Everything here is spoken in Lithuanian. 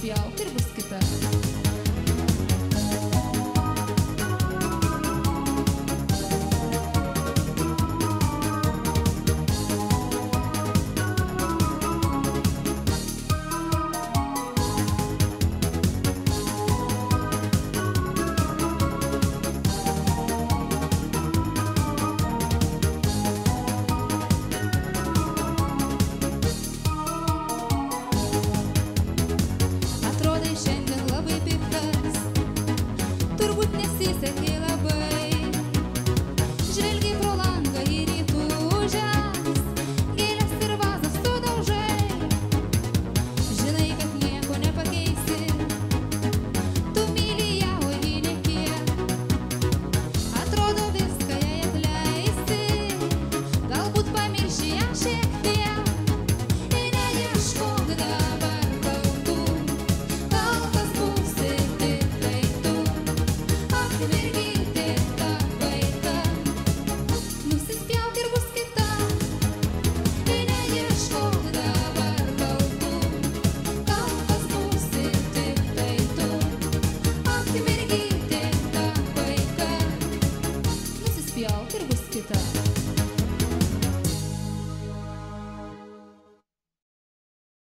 nusispjauk ir bus kita.